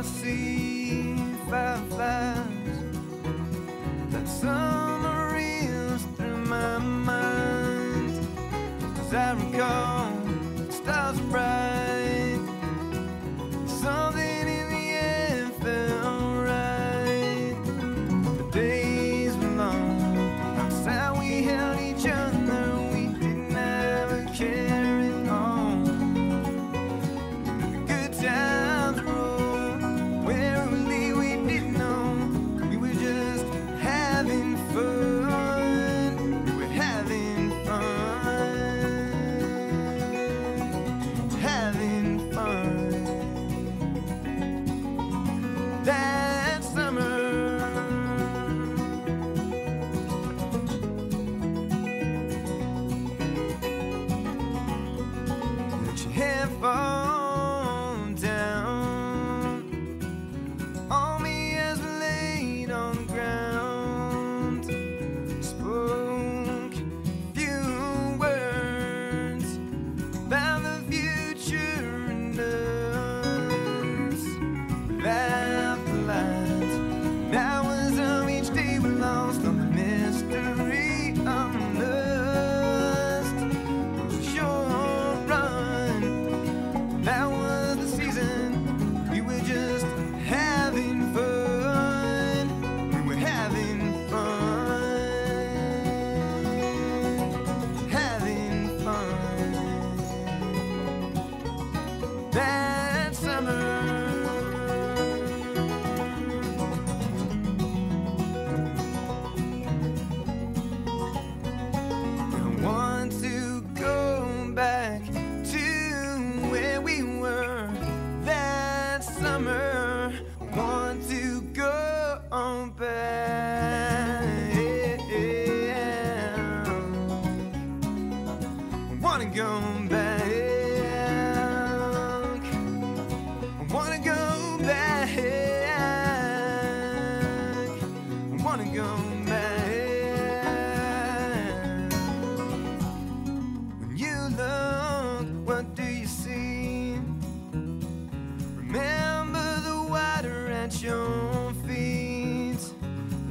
I see. wanna go back. I wanna go back. I wanna go back. When you look, what do you see? Remember the water at your feet.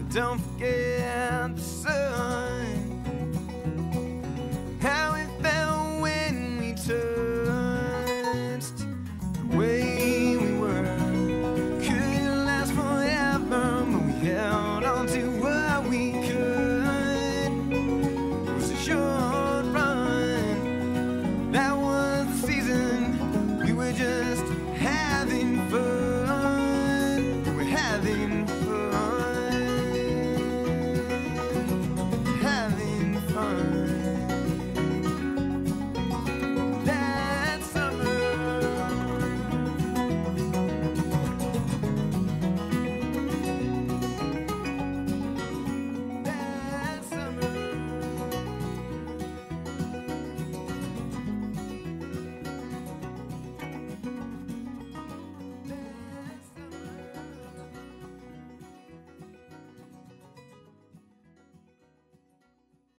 Don't forget the